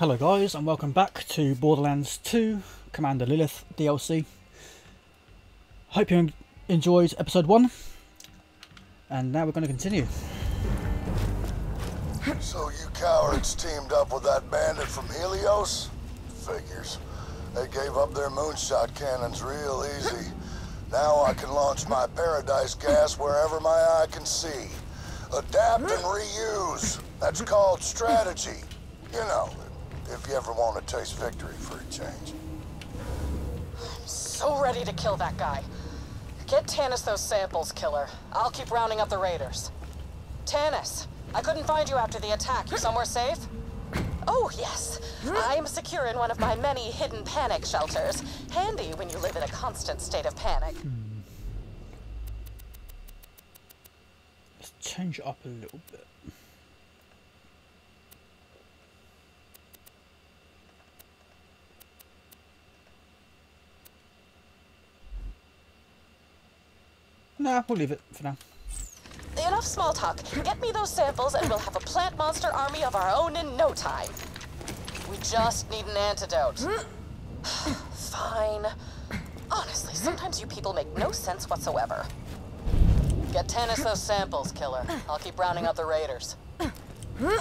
Hello guys and welcome back to Borderlands 2 Commander Lilith DLC. Hope you enjoyed episode 1 and now we're going to continue. So you cowards teamed up with that bandit from Helios? Figures. They gave up their moonshot cannons real easy. Now I can launch my paradise gas wherever my eye can see. Adapt and reuse. That's called strategy. You know, if you ever want to taste victory for a change. I'm so ready to kill that guy. Get Tannis those samples, killer. I'll keep rounding up the raiders. Tannis, I couldn't find you after the attack. You somewhere safe? Oh, yes. I'm secure in one of my many hidden panic shelters. Handy when you live in a constant state of panic. Hmm. Let's change it up a little bit. Nah, we'll leave it for now. Enough small talk. Get me those samples and we'll have a plant monster army of our own in no time. We just need an antidote. Hmm? Fine. Honestly, sometimes you people make no sense whatsoever. Get Tannis those samples, killer. I'll keep rounding up the raiders. Hmm?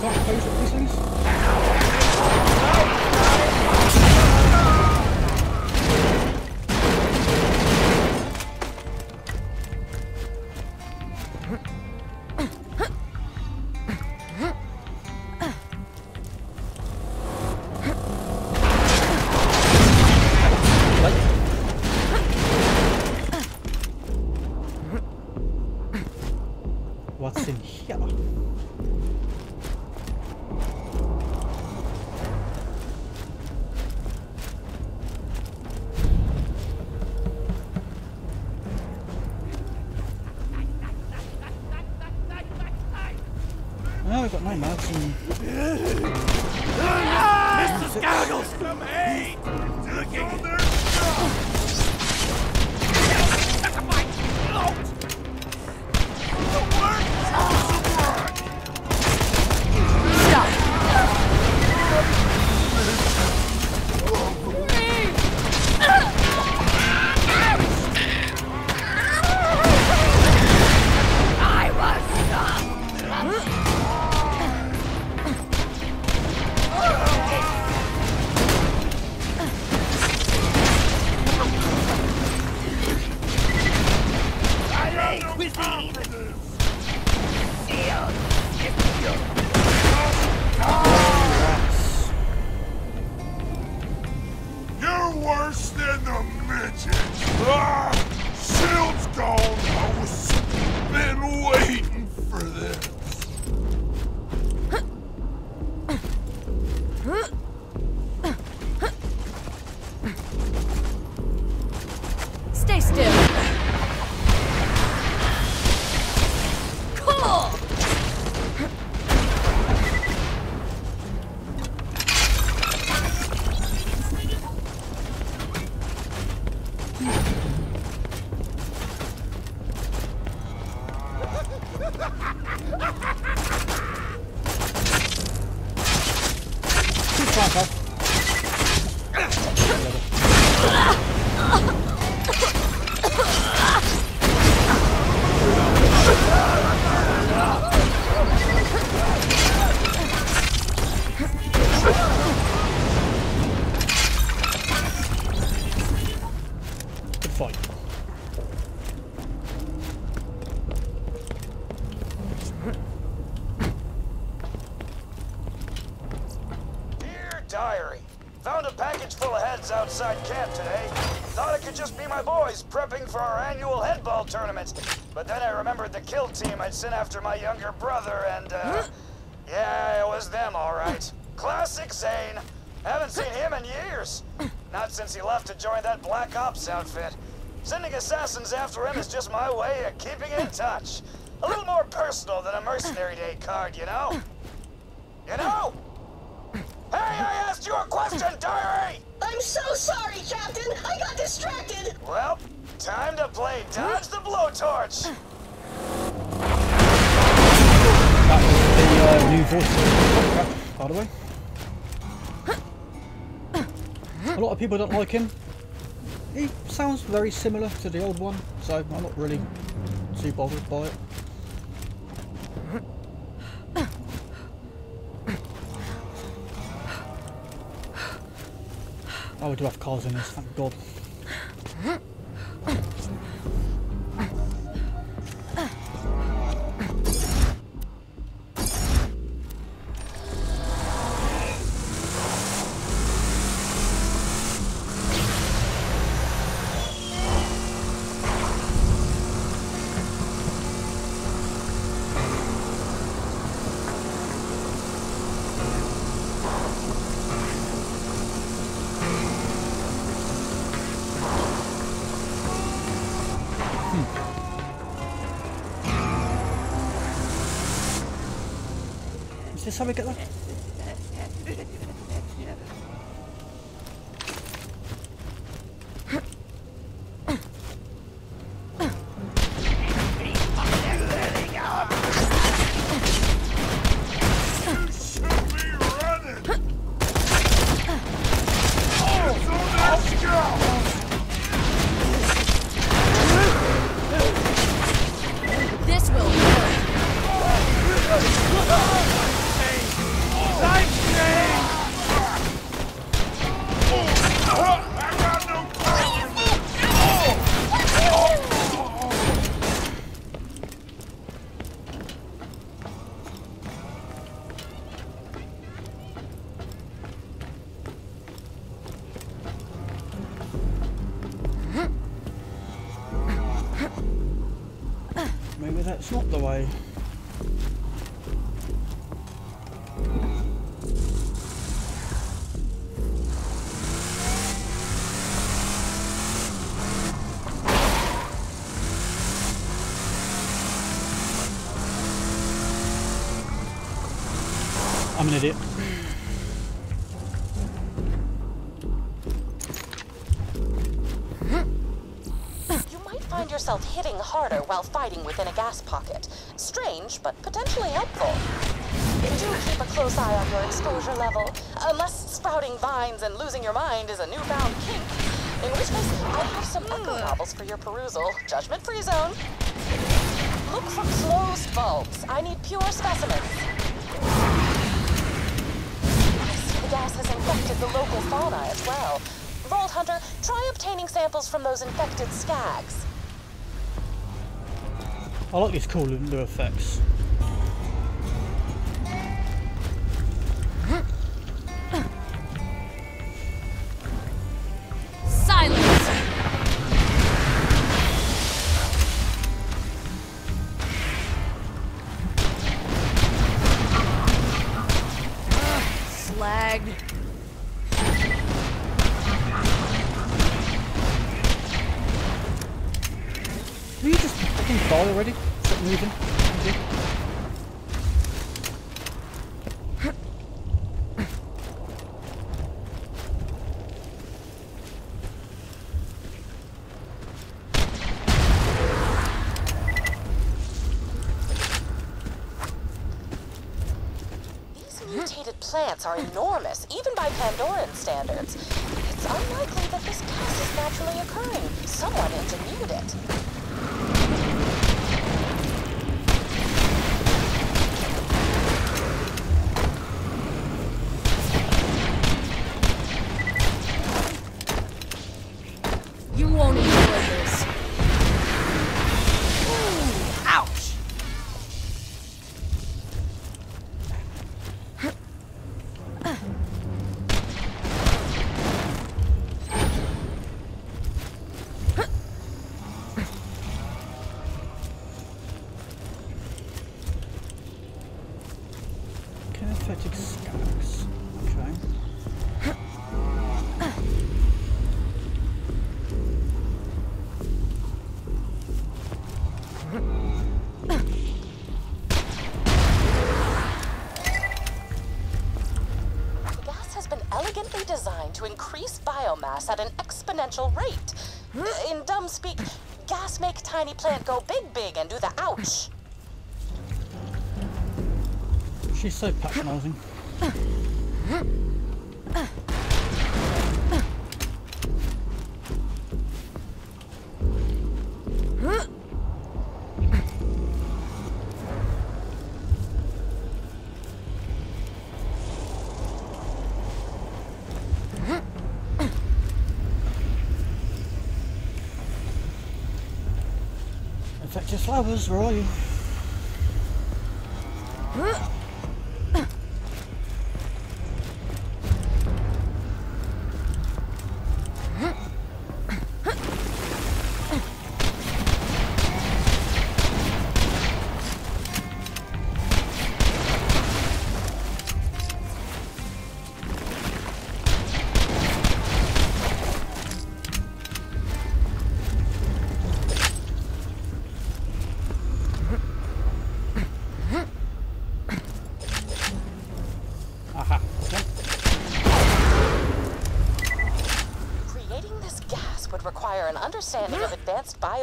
Really? Can't close Oh, him in years. Not since he left to join that Black Ops outfit. Sending assassins after him is just my way of keeping in touch. A little more personal than a Mercenary Day card, you know? You know? Hey, I asked you a question, Diary! I'm so sorry, Captain. I got distracted. Well, Time to play Dodge the Blowtorch! That was the uh, new voice by the way. A lot of people don't like him. He sounds very similar to the old one, so I'm not really too bothered by it. Oh, we do have cars in this, thank God. Is this how we idiot. You might find yourself hitting harder while fighting within a gas pocket. Strange, but potentially helpful. Do keep a close eye on your exposure level, unless sprouting vines and losing your mind is a newfound kink. In which case, I have some echo hmm. novels for your perusal. Judgment-free zone. Look for closed bulbs. I need pure specimens. Has infected the local fauna as well. Vault Hunter, try obtaining samples from those infected skags. I like these cool new effects. Plants are enormous, even by Pandoran standards. It's unlikely that this gas is naturally occurring. Someone engineered it. Gas has been elegantly designed to increase biomass at an exponential rate. In dumb speak, gas make tiny plant go big big and do the ouch. She's so patronising. Flowers, where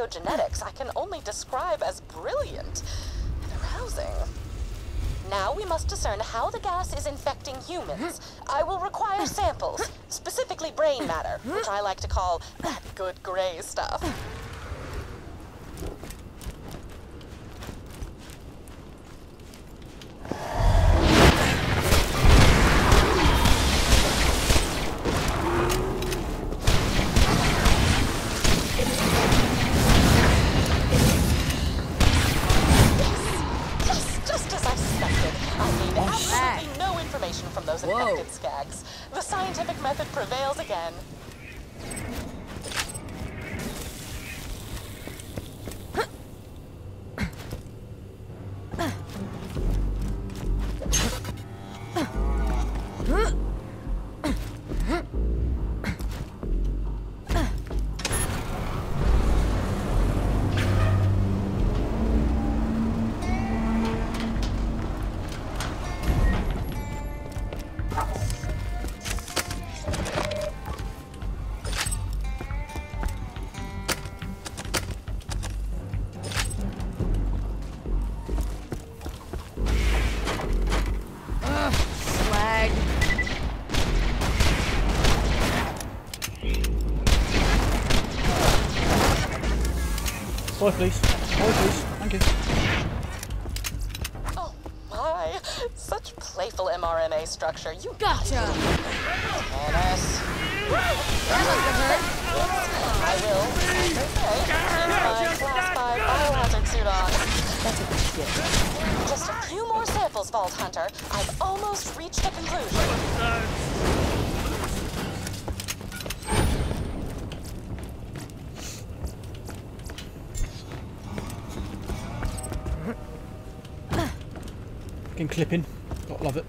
biogenetics I can only describe as brilliant and arousing. Now we must discern how the gas is infecting humans. I will require samples, specifically brain matter, which I like to call that good gray stuff. Boy, please. Boy, please. Thank you. Oh my, such playful mRNA structure. You Gotcha. Dennis. I will, as they say, keep my class 5 biohazard suit on. That's a good shit. Just a few more samples, Vault Hunter. I've almost reached a conclusion. Fucking clipping. Gotta love it.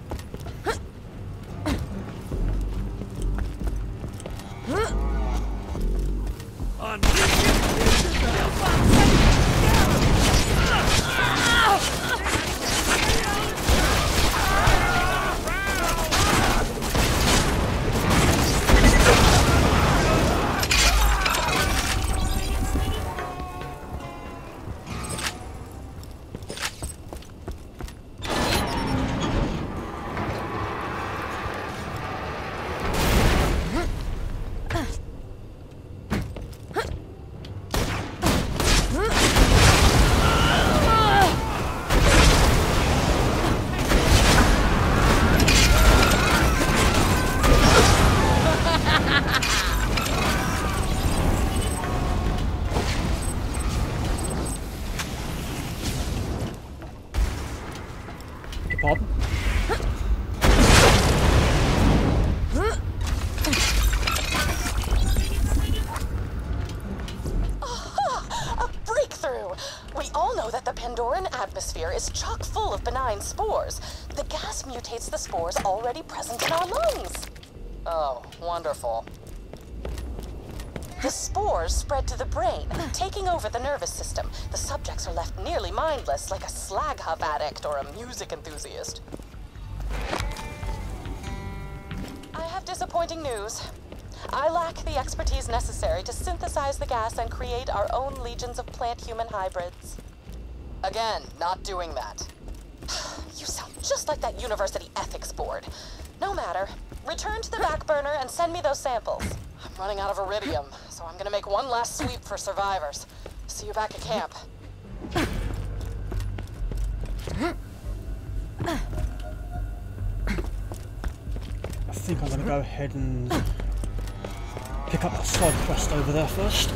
Over the nervous system. The subjects are left nearly mindless, like a slag hub addict or a music enthusiast. I have disappointing news. I lack the expertise necessary to synthesize the gas and create our own legions of plant-human hybrids. Again, not doing that. You sound just like that university ethics board. No matter. Return to the back burner and send me those samples. I'm running out of iridium, so I'm gonna make one last sweep for survivors. See you back at camp. I think I'm to go ahead and pick up that side quest over there first.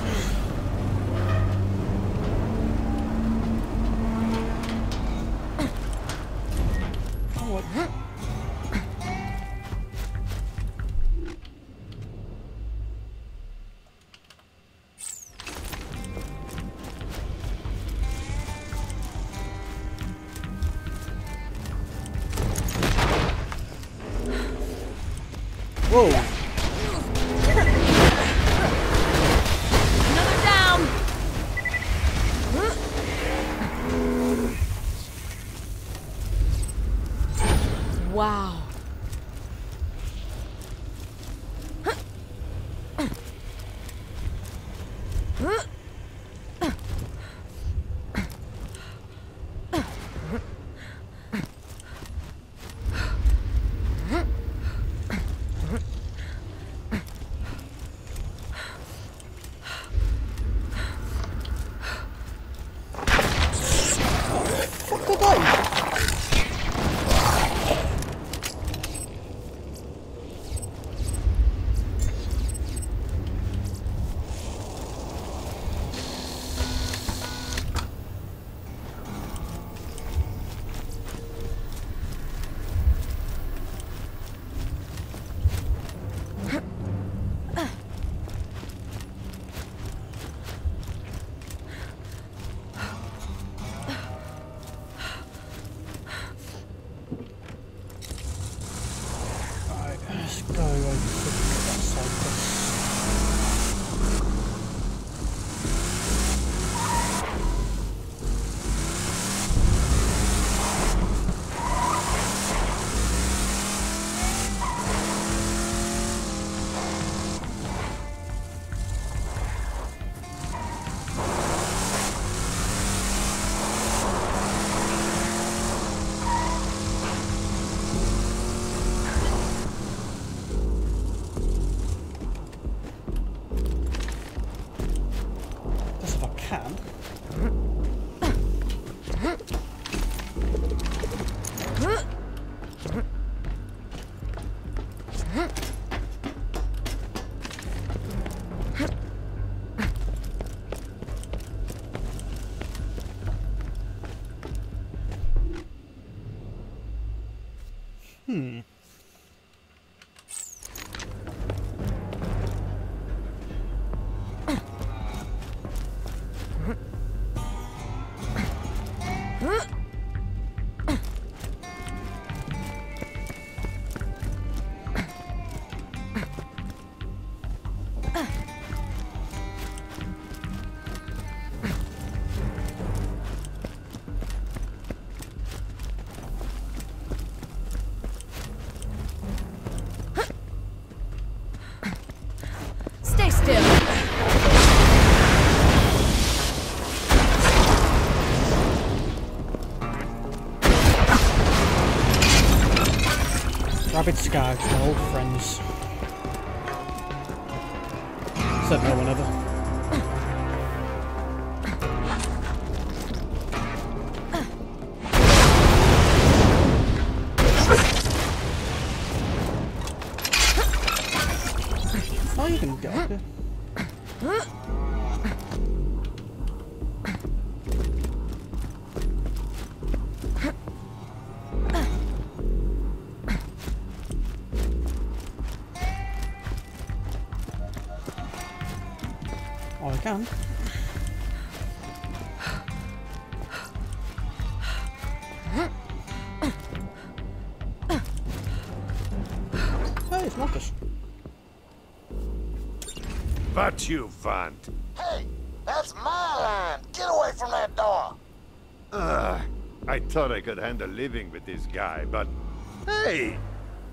Rabid Skags, my old friends. Said no one ever. What you want? Hey, that's my line. Get away from that door. Ugh, I thought I could handle living with this guy, but... Hey!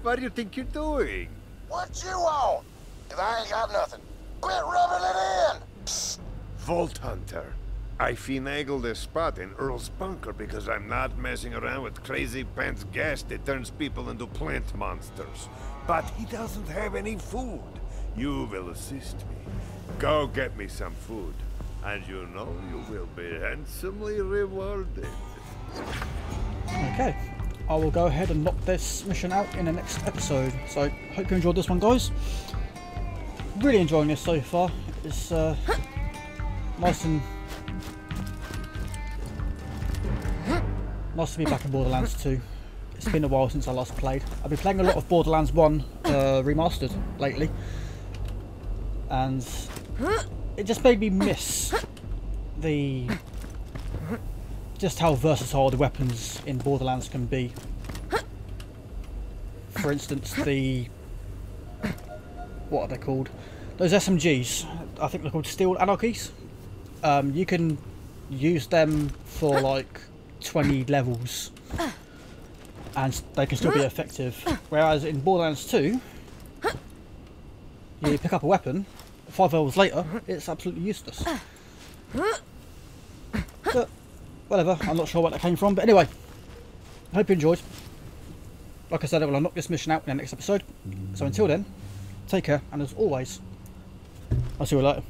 What do you think you're doing? What you want? Cause I ain't got nothing. Quit rubbing it in! Vault Hunter. I finagled a spot in Earl's bunker because I'm not messing around with crazy pants gas that turns people into plant monsters. But he doesn't have any food. You will assist me. Go get me some food. And you know you will be handsomely rewarded. Okay, I will go ahead and knock this mission out in the next episode. So, hope you enjoyed this one, guys. Really enjoying this so far. It's uh, nice and nice to be back in Borderlands 2. It's been a while since I last played. I've been playing a lot of Borderlands 1 uh, remastered lately, and it just made me miss the just how versatile the weapons in Borderlands can be. For instance, the what are they called? Those SMGs. I think they're called Steel Anarchies. Um, you can use them for like 20 levels, and they can still be effective. Whereas in Borderlands 2, you pick up a weapon, five hours later, it's absolutely useless. But whatever, I'm not sure where that came from. But anyway, I hope you enjoyed. Like I said, I will knock this mission out in the next episode. So until then, take care, and as always, I'll see you later.